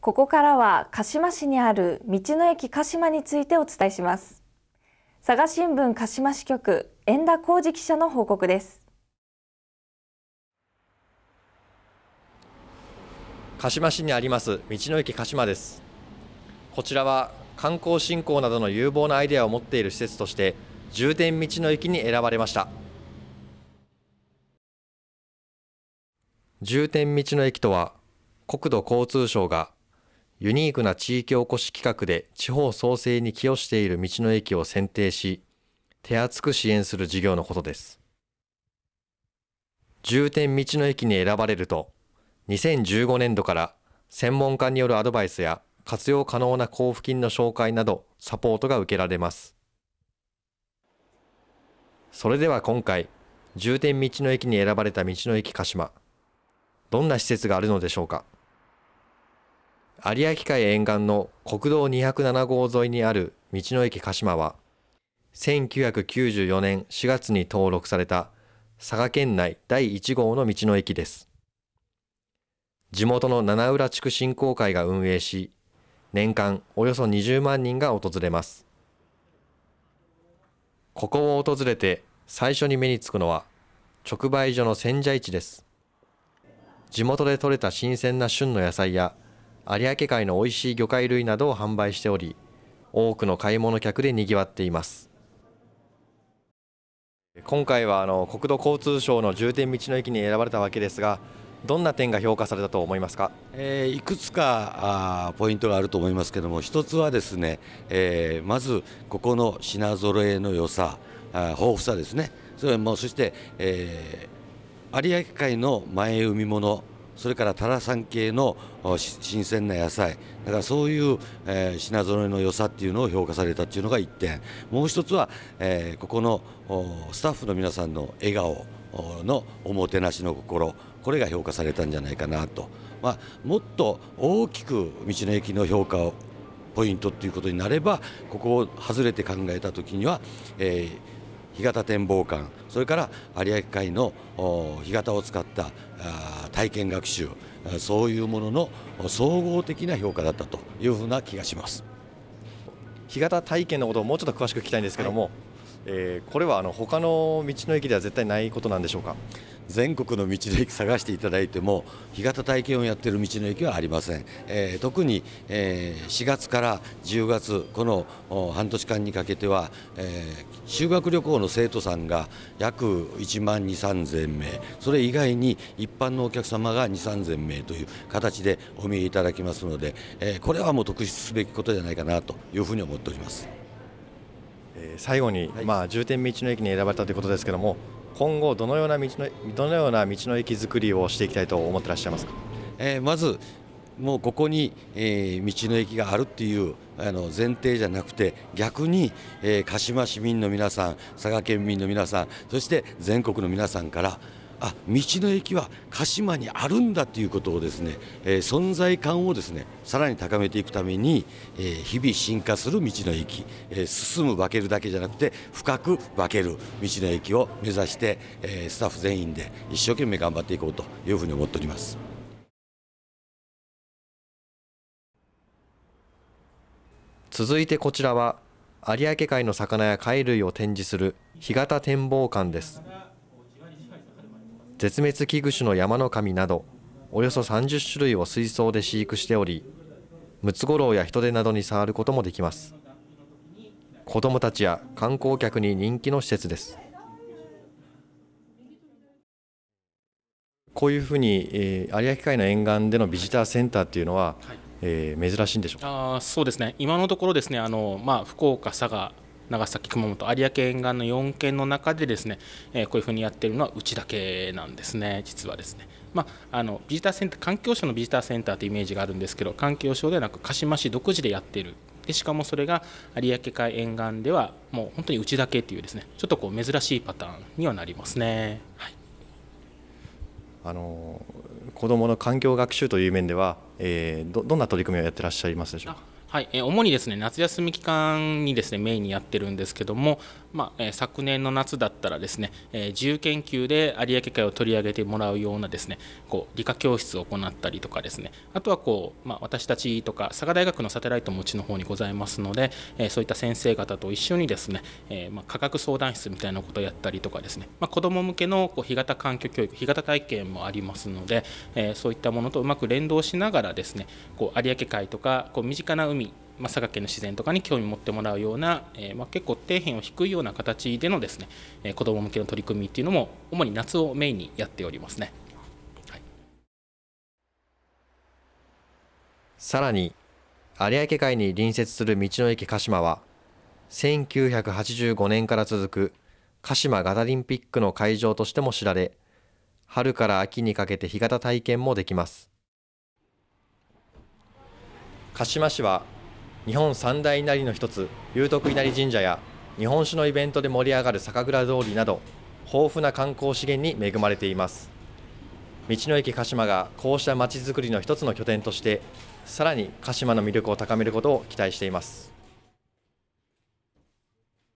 ここからは鹿島市にある道の駅鹿島についてお伝えします。佐賀新聞鹿島支局遠田浩二記者の報告です。鹿島市にあります道の駅鹿島です。こちらは観光振興などの有望なアイデアを持っている施設として重点道の駅に選ばれました。重点道の駅とは国土交通省がユニークな地域おこし企画で地方創生に寄与している道の駅を選定し、手厚く支援する事業のことです。重点道の駅に選ばれると、2015年度から専門家によるアドバイスや活用可能な交付金の紹介などサポートが受けられます。それでは今回、重点道の駅に選ばれた道の駅鹿島。どんな施設があるのでしょうか？有明海沿岸の国道207号沿いにある道の駅鹿島は、1994年4月に登録された佐賀県内第1号の道の駅です。地元の七浦地区振興会が運営し、年間およそ20万人が訪れます。ここを訪れて最初に目につくのは、直売所の千社市です。地元で採れた新鮮な旬の野菜や有明海の美味しい魚介類などを販売しており、多くの買い物客で賑わっています。今回はあの国土交通省の重点道の駅に選ばれたわけですが、どんな点が評価されたと思いますか、えー、いくつかあポイントがあると思いますけれども、一つはですね、えー、まずここの品揃えの良さ、あ豊富さですね、それもそして、えー、有明海の前海物それからタラ産系の新鮮な野菜。だからそういう、えー、品揃えの良さっていうのを評価されたっていうのが1点。もう一つは、えー、ここのスタッフの皆さんの笑顔のおもてなしの心。これが評価されたんじゃないかなと、まあ、もっと大きく道の駅の評価をポイントっていうことになればここを外れて考えた時には、えー干潟展望館それから有明海の干潟を使った体験学習そういうものの総合的な評価だったというふうな気がします。干潟体験のことをもうちょっと詳しく聞きたいんですけども、はい、えー、これはあの他の道の駅では絶対ないことなんでしょうか？全国の道の駅探していただいても干潟体験をやっている道の駅はありません、えー、特に、えー、4月から10月この半年間にかけては、えー、修学旅行の生徒さんが約1万2 3 0 0 0名。それ以外に一般のお客様が2 3 0 0 0名という形でお見えいただきますので、えー、これはもう特筆すべきことじゃないかなというふうに思っております。最後に、はい、まあ、重点道の駅に選ばれたということですけれども今後どのような道のどのような道の駅作りをしていきたいと思ってらっしゃいますか、えー、まずもうここに、えー、道の駅があるっていうあの前提じゃなくて逆に、えー、鹿島市民の皆さん佐賀県民の皆さんそして全国の皆さんからあ道の駅は鹿島にあるんだということをですね、えー、存在感をですねさらに高めていくために、えー、日々進化する道の駅、えー、進む分けるだけじゃなくて深く分ける道の駅を目指して、えー、スタッフ全員で一生懸命頑張っていこうというふうに思っております。続いてこちらは有明海の魚や貝類を展示する干潟展望館です。絶滅危惧種の山の神など、およそ30種類を水槽で飼育しており、ムツゴロウや人手などに触ることもできます。子どもたちや観光客に人気の施設です。こういうふうに、えー、有明海の沿岸でのビジターセンターっていうのは、はい、えー、珍しいんでしょうか？あそうですね、今のところですねあの、まあ、福岡、佐賀、長崎、熊本、有明沿岸の4県の中でですね、えー、こういうふうにやっているのはうちだけなんですね、実はですね。まあ、あのビジターセンター環境省のビジターセンターというイメージがあるんですけど環境省ではなく鹿島市独自でやっている。でしかもそれが有明海沿岸ではもう本当にうちだけっていうですね。ちょっとこう珍しいパターンにはなりますね。はい。あの子どもの環境学習という面では、えー、どどんな取り組みをやってらっしゃいますでしょうか？はい、え主にですね夏休み期間にですねメインにやってるんですけども、まあえ昨年の夏だったらですね、え自由研究で有明海を取り上げてもらうようなですねこう理科教室を行ったりとかですねあとはこう、まあ、私たちとか佐賀大学のサテライトもうちの方にございますので、えそういった先生方と一緒にですね、えまあ、科学相談室みたいなことをやったりとかですね、まあ、子ども向けのこう干潟環境教育干潟体験もありますので、えそういったものとうまく連動しながらですねこう有明海とかこう身近な海まあ、佐賀県の自然とかに興味を持ってもらうような、えー、まあ、結構底辺を低いような形でのですね、えー、子ども向けの取り組みっていうのも主に夏をメインにやっておりますね、はい、さらに有明海に隣接する道の駅鹿島は1985年から続く鹿島ガタリンピックの会場としても知られ春から秋にかけて干潟体験もできます。鹿島市は日本三大稲荷の一つ有徳稲荷神社や日本酒のイベントで盛り上がる酒蔵通りなど豊富な観光資源に恵まれています。道の駅鹿島がこうしたまちづくりの一つの拠点としてさらに鹿島の魅力を高めることを期待しています。